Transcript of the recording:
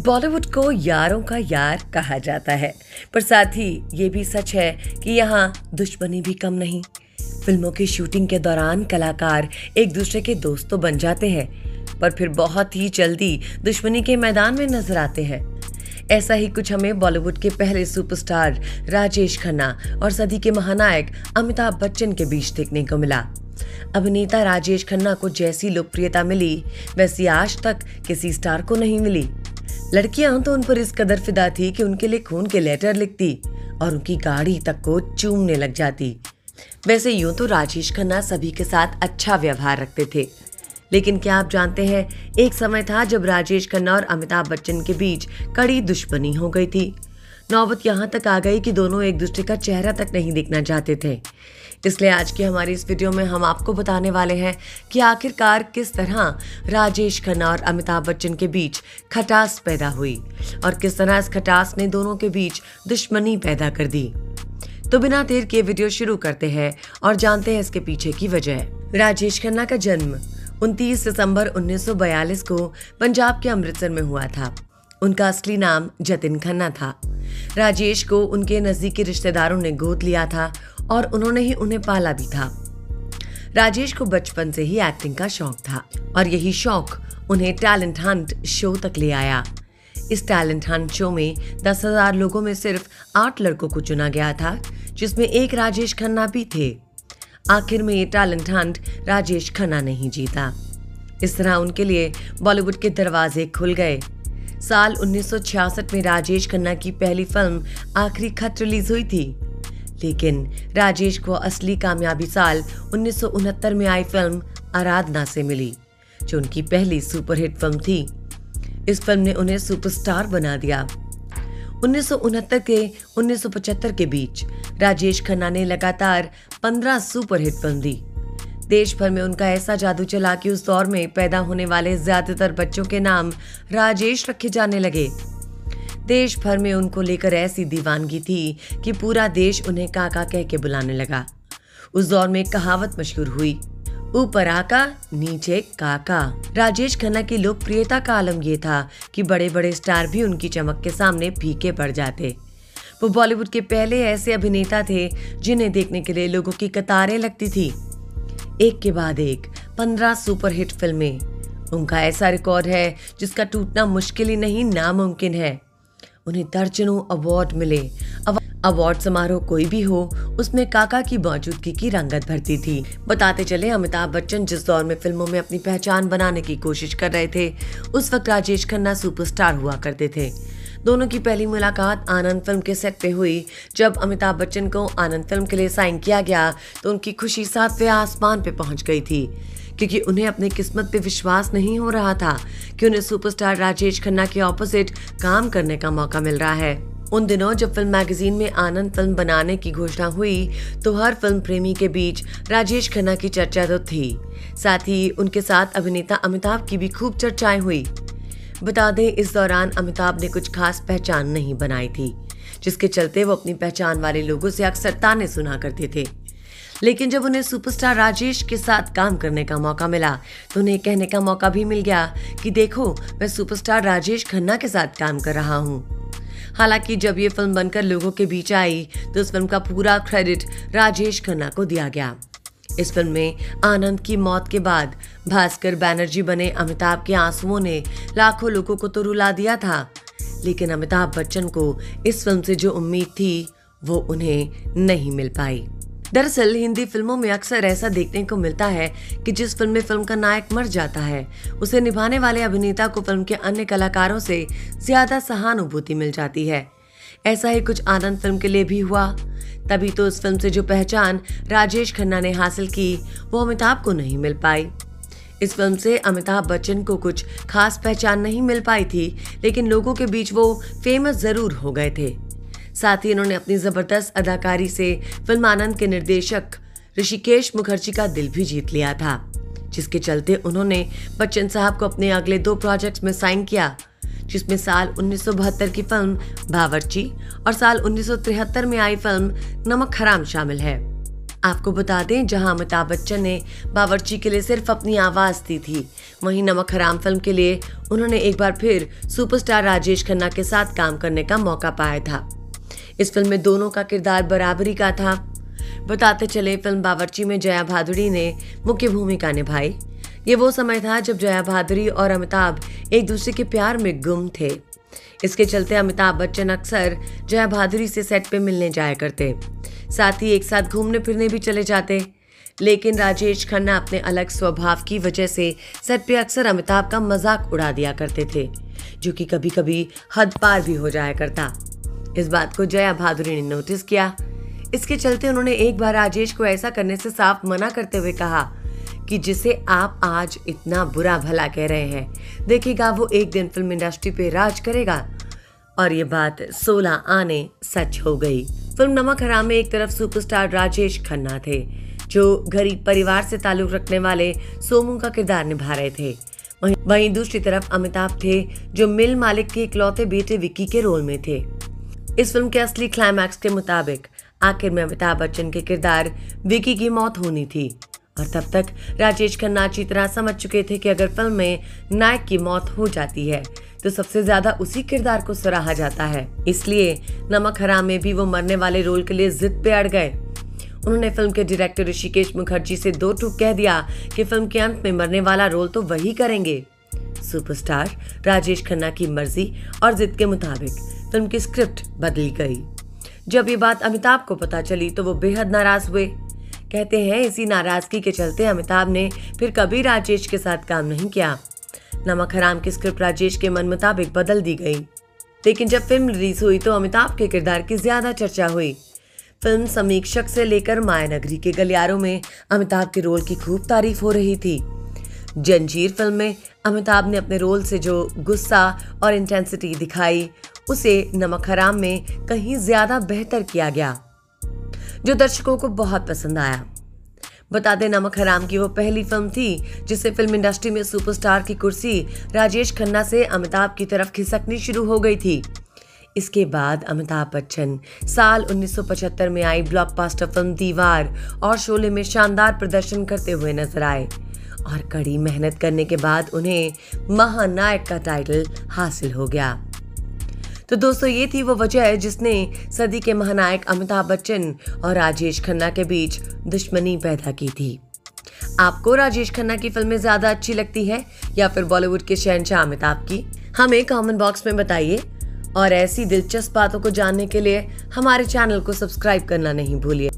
बॉलीवुड को यारों का यार कहा जाता है। पर साथ ही ये भी सच है कि यहाँ दुश्मनी भी कम नहीं। फ़िल्मों की शूटिंग के दौरान कलाकार एक दूसरे के दोस्त तो बन जाते हैं, पर फिर बहुत ही जल्दी दुश्मनी के मैदान में नज़र आते हैं। ऐसा ही कुछ हमें बॉलीवुड के पहले सुपरस्टार राजेश खन्ना और सदी के महानायक अमिताभ बच्चन के बीच देखने को मिला। अभिनेता राजेश खन्ना को जैसी लोकप्रियता मिली, वैसी आज तक किसी स्टार को नहीं मिली। लड़कियाँ तो उन पर इस कदर फिदा थी कि उनके लिए खून के लेटर लिखती और उनकी गाड़ी तक को चूमने लग जाती। वैसे यूँ तो राजेश खन्ना सभी के साथ अच्छा व्यवहार रखते थे। लेकिन क्या आप जानते हैं, एक समय था जब राजेश खन्ना और अमिताभ बच्चन के बीच कड़ी दुश्मनी हो गई थी। नौबत यहाँ तक आ गई कि दोनों एक दूसरे का चेहरा तक नहीं देखना चाहते थे। इसलिए आज की हमारी इस वीडियो में हम आपको बताने वाले हैं कि आखिरकार किस तरह राजेश खन्ना और अमिताभ बच्चन के बीच खटास पैदा हुई और किस तरह इस खटास ने दोनों के बीच दुश्मनी पैदा कर दी। तो बिना देर के वीडियो शुरू करते हैं और जानते हैं इसके पीछे की वजह। राजेश खन्ना का जन्म 29 सितंबर 1942 को पंजाब के अमृतसर में हुआ था। उनका असली नाम जतिन खन्ना था। राजेश को उनके नजदीकी रिश्तेदारों ने गोद लिया था और उन्होंने ही उन्हें पाला भी था। राजेश को बचपन से ही एक्टिंग का शौक था और यही शौक उन्हें टैलेंट हंट शो तक ले आया। इस टैलेंट हंट शो में दस हज़ार लोगों में सिर्फ़ आठ लड़कों को चुना गया था, जिसमें एक राजेश खन्ना भी थे। आखिर में ये टैलेंट हंट राजेश खन्ना नहीं जीता। इस तरह उनके लिए बॉलीवुड के दरवाजे खुल गए। साल 1966 में राजेश खन्ना की पहली फ़िल्म आखिरी खत रिलीज़ हुई थी। लेकिन राजेश को असली कामयाबी साल उन्नीस सौ उनहत्तर में आई फ़िल्म आराधना से मिली, जो उनकी पहली सुपरहिट फ़िल्म थी। इस फ़िल्म ने उन्हें सुपरस्टार बना दिया। उन्नीस सौ उनहत्तर के 1975 के बीच राजेश खन्ना ने लगातार 15 सुपरहिट फ़िल्म दी। देश भर में उनका ऐसा जादू चला कि उस दौर में पैदा होने वाले ज़्यादातर बच्चों के नाम राजेश रखे जाने लगे। देश भर में उनको लेकर ऐसी दीवानगी थी कि पूरा देश उन्हें काका कह के बुलाने लगा। उस दौर में कहावत मशहूर हुई, ऊपर आका, नीचे काका। राजेश खन्ना की लोकप्रियता का आलम यह था कि बड़े बड़े स्टार भी उनकी चमक के सामने फीके पड़ जाते। वो बॉलीवुड के पहले ऐसे अभिनेता थे जिन्हें देखने के लिए लोगों की कतारें लगती थी। एक के बाद एक, पंद्रह सुपरहिट फ़िल्में। उनका ऐसा रिकॉर्ड है, जिसका टूटना मुश्किल ही नहीं, नामुमकिन है। उन्हें दर्जनों अवार्ड मिले। अवार्ड समारोह कोई भी हो, उसमें काका की मौजूदगी की रंगत भरती थी। बताते चले, अमिताभ बच्चन जिस दौर में फ़िल्मों में अपनी पहचान बनाने की कोशिश कर रहे थे, उस वक्त राजेश खन्ना सुपरस्टार हुआ करते थे। दोनों की पहली मुलाकात आनंद फ़िल्म के सेट पे हुई। जब अमिताभ बच्चन को आनंद फ़िल्म के लिए साइन किया गया तो उनकी खुशी सातवें आसमान पे पहुँच गई थी। क्योंकि उन्हें अपनी किस्मत पे विश्वास नहीं हो रहा था कि उन्हें सुपरस्टार राजेश खन्ना के ऑपोजिट काम करने का मौका मिल रहा है। उन दिनों जब फ़िल्म मैगजीन में आनंद फ़िल्म बनाने की घोषणा हुई तो हर फ़िल्म प्रेमी के बीच राजेश खन्ना की चर्चा तो थी। साथ ही उनके साथ अभिनेता अमिताभ की भी खूब चर्चाएँ हुई। बता दें, इस दौरान अमिताभ ने कुछ खास पहचान नहीं बनाई थी, जिसके चलते वो अपनी पहचान वाले लोगों से अक्सर ताने सुना करते थे। लेकिन जब उन्हें सुपरस्टार राजेश के साथ काम करने का मौका मिला तो उन्हें कहने का मौका भी मिल गया कि देखो, मैं सुपरस्टार राजेश खन्ना के साथ काम कर रहा हूँ। हालाँकि जब ये फ़िल्म बनकर लोगों के बीच आई तो उस फ़िल्म का पूरा क्रेडिट राजेश खन्ना को दिया गया। इस फ़िल्म में आनंद की मौत के बाद भास्कर बैनर्जी बने अमिताभ के आंसुओं ने लाखों लोगों को तो रुला दिया था। लेकिन अमिताभ बच्चन को इस फ़िल्म से जो उम्मीद थी, वो उन्हें नहीं मिल पाई। दरअसल, हिंदी फ़िल्मों में अक्सर ऐसा देखने को मिलता है कि जिस फ़िल्म में फ़िल्म का नायक मर जाता है, उसे निभाने वाले अभिनेता को फ़िल्म के अन्य कलाकारों से ज़्यादा सहानुभूति मिल जाती है। ऐसा ही कुछ आनंद फ़िल्म के लिए भी हुआ। तभी तो उस फ़िल्म से जो पहचान राजेश खन्ना ने हासिल की, वो अमिताभ को नहीं मिल पाई। इस फ़िल्म से अमिताभ बच्चन को कुछ खास पहचान नहीं मिल पाई थी, लेकिन लोगों के बीच वो फ़ेमस ज़रूर हो गए थे। साथ ही इन्होंने अपनी ज़बरदस्त अदाकारी से फ़िल्म आनंद के निर्देशक ऋषिकेश मुखर्जी का दिल भी जीत लिया था, जिसके चलते उन्होंने बच्चन साहब को अपने अगले दो प्रोजेक्ट्स में साइन किया, जिसमें साल 1972 की फ़िल्म बावर्ची और साल 1973 में आई फ़िल्म नमक हराम शामिल है। आपको बता दें, जहाँ अमिताभ बच्चन ने बावर्ची के लिए सिर्फ़ अपनी आवाज़ दी थी। वहीं नमक हराम फ़िल्म के लिए उन्होंने एक बार फिर सुपरस्टार राजेश खन्ना के साथ काम करने का मौका पाया था। इस फ़िल्म में दोनों का किरदार बराबरी का था। बताते चले, फ़िल्म बावर्ची में जया भादुड़ी ने मुख्य भूमिका निभाई। ये वो समय था जब जया भादुरी और अमिताभ एक दूसरे के प्यार में गुम थे। इसके चलते अमिताभ बच्चन अक्सर जया भादुरी से सेट पे मिलने जाया करते। साथ ही एक साथ घूमने फिरने भी चले जाते। लेकिन राजेश खन्ना अपने अलग स्वभाव की वजह से सेट पे अक्सर अमिताभ का मज़ाक उड़ा दिया करते थे, जो कि कभी कभी हद पार भी हो जाया करता। इस बात को जया भादुरी ने नोटिस किया। इसके चलते उन्होंने एक बार राजेश को ऐसा करने से साफ़ मना करते हुए कहा कि जिसे आप आज इतना बुरा भला कह रहे हैं देखिएगा वो एक दिन फ़िल्म इंडस्ट्री पे राज करेगा। और ये बात 16 आने सच हो गई। फ़िल्म नमक हराम में एक तरफ़ सुपरस्टार राजेश खन्ना थे, जो गरीब परिवार से ताल्लुक रखने वाले सोमू का किरदार निभा रहे थे। वहीं दूसरी तरफ़ अमिताभ थे, जो मिल मालिक के इकलौते बेटे विक्की के रोल में थे। इस फ़िल्म के असली क्लाइमैक्स के मुताबिक, आखिर में अमिताभ बच्चन के किरदार विकी की मौत होनी थी। और तब तक राजेश खन्ना अच्छी तरह समझ चुके थे कि अगर फ़िल्म में नायक की मौत हो जाती है तो सबसे ज़्यादा उसी किरदार को सराहा जाता है। इसलिए नमक हराम में भी वो मरने वाले रोल के लिए जिद पे अड़ गए। उन्होंने फ़िल्म के डायरेक्टर ऋषिकेश मुखर्जी से दो टूक कह दिया कि फ़िल्म के अंत में मरने वाला रोल तो वही करेंगे। सुपरस्टार राजेश खन्ना की मर्ज़ी और जिद के मुताबिक फ़िल्म की स्क्रिप्ट बदली गई। जब ये बात अमिताभ को पता चली तो वो बेहद नाराज़ हुए। कहते हैं, इसी नाराज़गी के चलते अमिताभ ने फिर कभी राजेश के साथ काम नहीं किया। नमक हराम की स्क्रिप्ट राजेश के मन मुताबिक बदल दी गई। लेकिन जब फ़िल्म रिलीज़ हुई तो अमिताभ के किरदार की ज़्यादा चर्चा हुई। फ़िल्म समीक्षक से लेकर मायानगरी के गलियारों में अमिताभ के रोल की खूब तारीफ़ हो रही थी। जंजीर फ़िल्म में अमिताभ ने अपने रोल से जो गुस्सा और इंटेंसिटी दिखाई, उसे नमक हराम में कहीं ज़्यादा बेहतर किया गया, जो दर्शकों को बहुत पसंद आया। बता दें नमक हराम की वो पहली फ़िल्म थी, जिससे फ़िल्म इंडस्ट्री में सुपरस्टार की कुर्सी राजेश खन्ना से अमिताभ की तरफ़ खिसकनी शुरू हो गई थी। इसके बाद अमिताभ बच्चन साल 1975 में आई ब्लॉकबस्टर फ़िल्म दीवार और शोले में शानदार प्रदर्शन करते हुए नज़र आए और कड़ी मेहनत करने के बाद उन्हें महानायक का टाइटल हासिल हो गया। तो दोस्तों, ये थी वो वजह जिसने सदी के महानायक अमिताभ बच्चन और राजेश खन्ना के बीच दुश्मनी पैदा की थी। आपको राजेश खन्ना की फ़िल्में ज़्यादा अच्छी लगती है या फिर बॉलीवुड के शहनशाह अमिताभ की? हमें कमेंट बॉक्स में बताइए। और ऐसी दिलचस्प बातों को जानने के लिए हमारे चैनल को सब्सक्राइब करना नहीं भूलिए।